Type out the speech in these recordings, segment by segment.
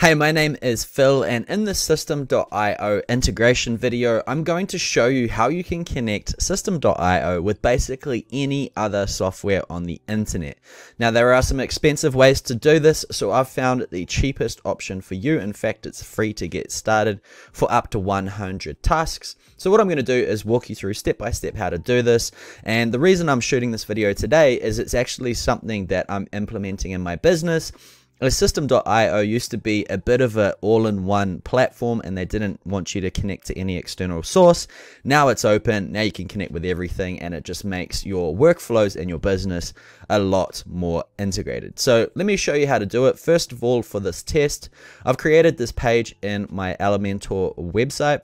Hey, my name is Phil, and in this Systeme.io integration video, I'm going to show you how you can connect Systeme.io with basically any other software on the internet. Now, there are some expensive ways to do this, so I've found the cheapest option for you. In fact, it's free to get started for up to 100 tasks. So what I'm going to do is walk you through step by step how to do this. And the reason I'm shooting this video today is it's actually something that I'm implementing in my business Systeme.io used to be a bit of an all-in-one platform and they didn't want you to connect to any external source. Now it's open, now you can connect with everything and it just makes your workflows and your business a lot more integrated. So let me show you how to do it. First of all, for this test, I've created this page in my Elementor website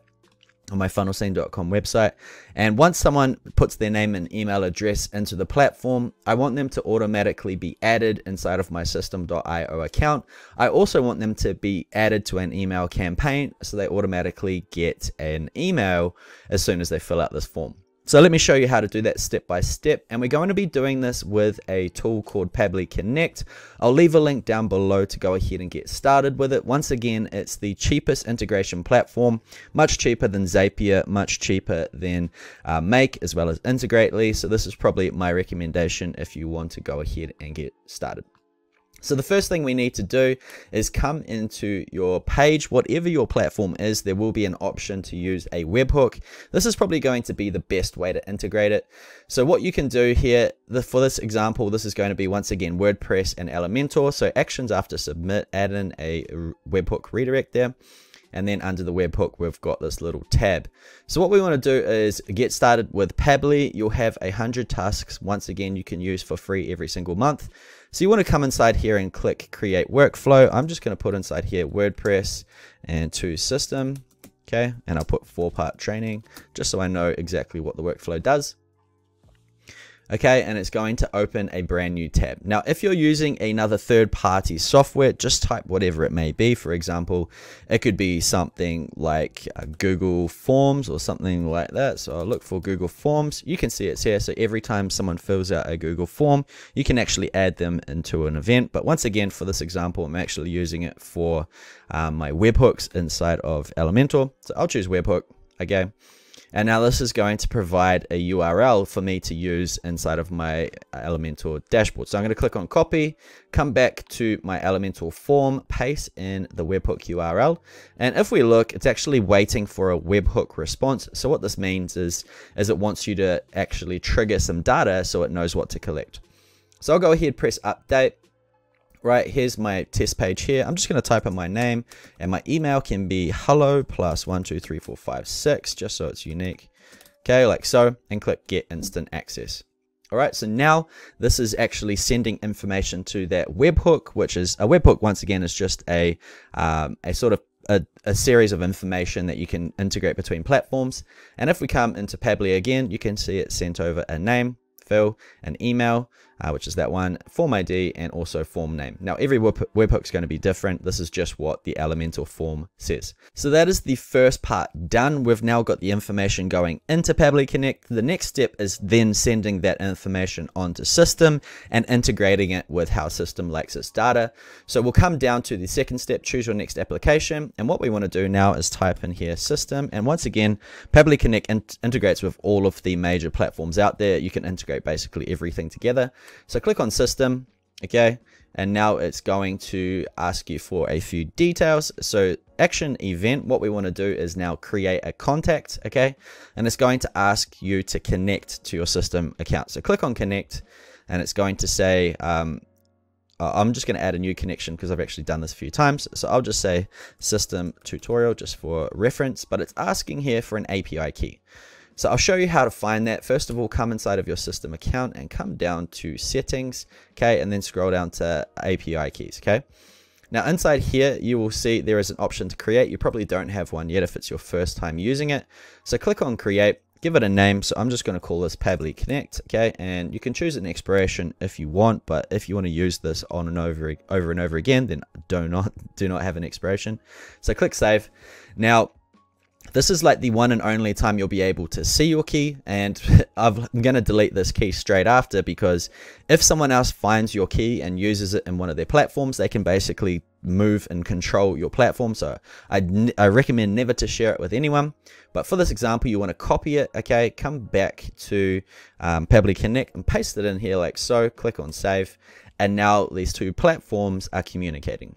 on my funnelscene.com website. And once someone puts their name and email address into the platform, I want them to automatically be added inside of my Systeme.io account. I also want them to be added to an email campaign so they automatically get an email as soon as they fill out this form. So let me show you how to do that step by step. And we're going to be doing this with a tool called Pabbly Connect. I'll leave a link down below to go ahead and get started with it. Once again, it's the cheapest integration platform, much cheaper than Zapier, much cheaper than uh, Make, as well as Integrately. So this is probably my recommendation if you want to go ahead and get started. So the first thing we need to do is come into your page, whatever your platform is, there will be an option to use a webhook. This is probably going to be the best way to integrate it. So what you can do here, the, for this example, this is going to be once again WordPress and Elementor. So actions after submit, add in a webhook redirect there and then under the webhook we've got this little tab so what we want to do is get started with Pabbly you'll have a hundred tasks once again you can use for free every single month so you want to come inside here and click create workflow. I'm just going to put inside here WordPress and to Systeme. Okay. And I'll put four part training just so I know exactly what the workflow does okay and it's going to open a brand new tab. Now if you're using another third-party software just type whatever it may be. For example it could be something like uh, Google Forms or something like that. So I'll look for Google Forms. You can see it's here. So every time someone fills out a Google form you can actually add them into an event. But once again for this example I'm actually using it for um, my webhooks inside of Elementor. So I'll choose webhook okay and now this is going to provide a URL for me to use inside of my uh, Elementor dashboard. So I'm going to click on copy, come back to my Elementor form, paste in the webhook URL. And if we look, it's actually waiting for a webhook response. So what this means is, is it wants you to actually trigger some data so it knows what to collect. So I'll go ahead, press update right, here's my test page here. I'm just going to type in my name and my email can be hello plus one, two, three, four, five, six, just so it's unique. Okay, like so, and click get instant access. All right, so now this is actually sending information to that webhook, which is a webhook. Once again, is just a um, a sort of a, a, series of information that you can integrate between platforms. And if we come into Pabbly again, you can see it sent over a name, Phil, an email, uh, which is that one, form ID, and also form name. Now, every webhook is going to be different. This is just what the Elementor form says. So that is the first part done. We've now got the information going into Pabbly Connect. The next step is then sending that information onto Systeme and integrating it with how Systeme likes its data. So we'll come down to the second step, choose your next application. And what we want to do now is type in here Systeme. And once again, Pabbly Connect in integrates with all of the major platforms out there. You can integrate basically everything together. So click on Systeme, okay, and now it's going to ask you for a few details. So action event, what we want to do is now create a contact, okay, and it's going to ask you to connect to your Systeme account. So click on connect, and it's going to say, um, I'm just going to add a new connection because I've actually done this a few times. So I'll just say Systeme tutorial just for reference, but it's asking here for an API key. So I'll show you how to find that. First of all, come inside of your Systeme account and come down to settings, okay, and then scroll down to API keys, okay. Now inside here, you will see there is an option to create. You probably don't have one yet if it's your first time using it. So click on create, give it a name. So I'm just going to call this Pabbly Connect, okay, and you can choose an expiration if you want, but if you want to use this on and over, over and over again, then do not, do not have an expiration. So click save. Now, this is like the one and only time you'll be able to see your key and I'm going to delete this key straight after because if someone else finds your key and uses it in one of their platforms, they can basically move and control your platform. So I, I recommend never to share it with anyone. But for this example, you want to copy it. Okay, come back to um, Connect and paste it in here like so. Click on save. And now these two platforms are communicating.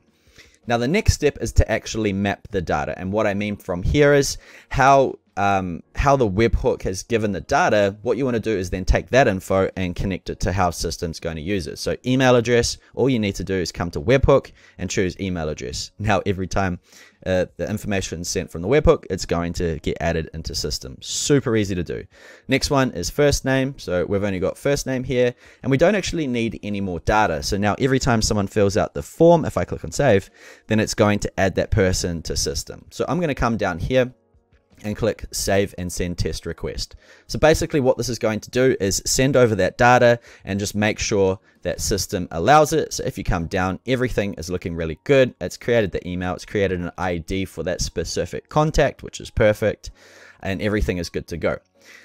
Now the next step is to actually map the data. And what I mean from here is how um, how the webhook has given the data, what you want to do is then take that info and connect it to how Systeme's going to use it. So email address, all you need to do is come to webhook and choose email address. Now every time uh, the information is sent from the webhook, it's going to get added into Systeme. Super easy to do. Next one is first name. So we've only got first name here and we don't actually need any more data. So now every time someone fills out the form, if I click on save, then it's going to add that person to Systeme. So I'm going to come down here and click save and send test request. So basically what this is going to do is send over that data and just make sure that Systeme allows it. So if you come down, everything is looking really good. It's created the email, it's created an ID for that specific contact, which is perfect, and everything is good to go.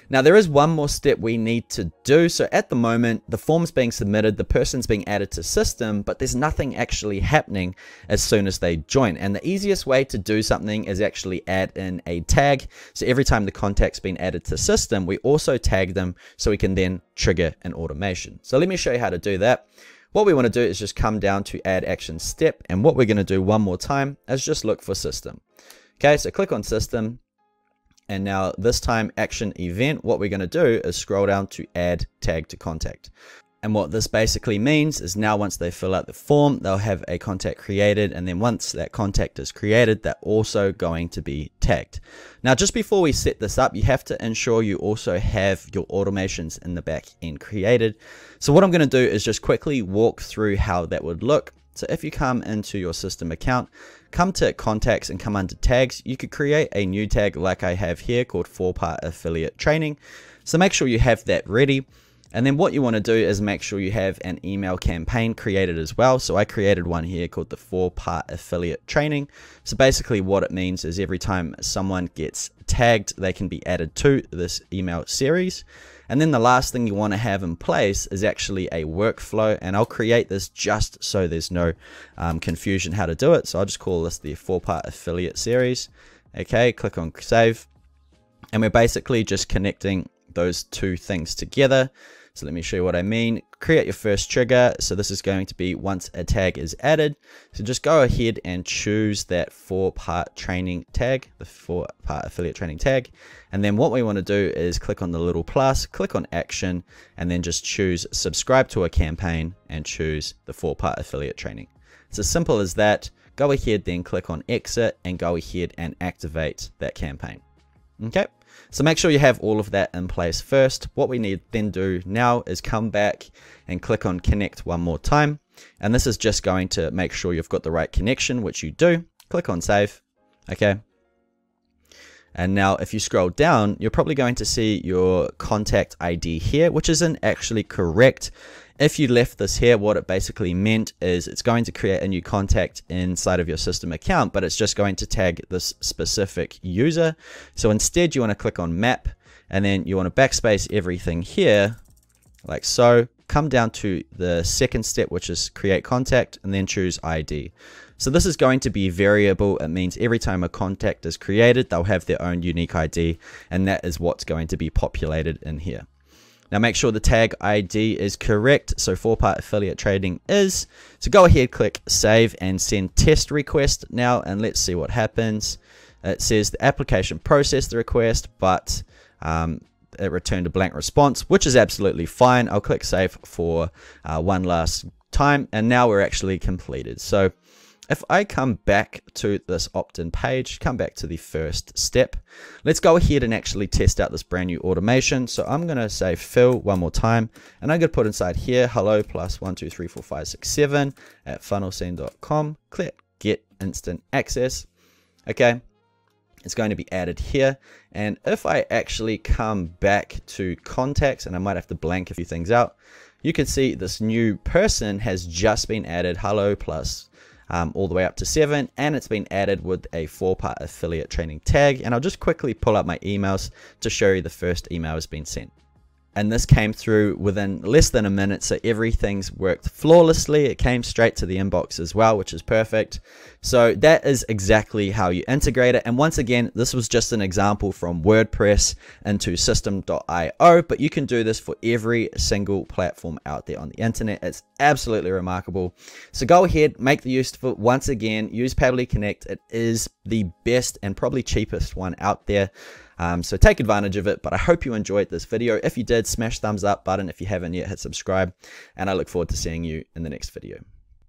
Now there is one more step we need to do. So at the moment, the form's being submitted, the person's being added to Systeme, but there's nothing actually happening as soon as they join. And the easiest way to do something is actually add in a tag. So every time the contact's been added to Systeme, we also tag them so we can then trigger an automation. So let me show you how to do that. What we want to do is just come down to add action step. And what we're going to do one more time is just look for Systeme. Okay, so click on Systeme, and now this time action event, what we're going to do is scroll down to add tag to contact. And what this basically means is now once they fill out the form, they'll have a contact created. And then once that contact is created, they're also going to be tagged. Now, just before we set this up, you have to ensure you also have your automations in the back end created. So what I'm going to do is just quickly walk through how that would look. So if you come into your Systeme account, come to contacts and come under tags, you could create a new tag like I have here called four part affiliate training. So make sure you have that ready. And then what you want to do is make sure you have an email campaign created as well. So I created one here called the four part affiliate training. So basically what it means is every time someone gets tagged, they can be added to this email series. And then the last thing you want to have in place is actually a workflow. And I'll create this just so there's no um, confusion how to do it. So I'll just call this the four part affiliate series. Okay, click on save. And we're basically just connecting those two things together. So let me show you what I mean. Create your first trigger. So this is going to be once a tag is added. So just go ahead and choose that four part training tag, the four part affiliate training tag. And then what we want to do is click on the little plus, click on action, and then just choose subscribe to a campaign and choose the four part affiliate training. It's as simple as that. Go ahead, then click on exit and go ahead and activate that campaign. Okay. So make sure you have all of that in place first. What we need then do now is come back and click on connect one more time. And this is just going to make sure you've got the right connection, which you do. Click on save. Okay. And now if you scroll down, you're probably going to see your contact ID here, which isn't actually correct. If you left this here, what it basically meant is it's going to create a new contact inside of your Systeme account, but it's just going to tag this specific user. So instead you want to click on map and then you want to backspace everything here like so. Come down to the second step, which is create contact and then choose ID. So this is going to be variable. It means every time a contact is created, they'll have their own unique ID and that is what's going to be populated in here. Now make sure the tag ID is correct. So four part affiliate trading is. So go ahead, click save and send test request now and let's see what happens. It says the application processed the request, but um, it returned a blank response, which is absolutely fine. I'll click save for uh, one last time and now we're actually completed. So if I come back to this opt-in page, come back to the first step, let's go ahead and actually test out this brand new automation. So I'm going to say Phil one more time, and I'm going to put inside here, hello plus one, two, three, four, five, six, seven at funnelscene.com. Click get instant access. Okay. It's going to be added here. And if I actually come back to contacts, and I might have to blank a few things out, you can see this new person has just been added hello plus um, all the way up to seven, and it's been added with a four part affiliate training tag. And I'll just quickly pull up my emails to show you the first email has been sent. And this came through within less than a minute so everything's worked flawlessly. It came straight to the inbox as well which is perfect. So that is exactly how you integrate it. And once again this was just an example from wordpress into Systeme.io but you can do this for every single platform out there on the internet. It's absolutely remarkable. So go ahead make the use of it. Once again use Pabbly Connect. It is the best and probably cheapest one out there um, so take advantage of it. But I hope you enjoyed this video. If you did, smash thumbs up button. If you haven't yet, hit subscribe. And I look forward to seeing you in the next video.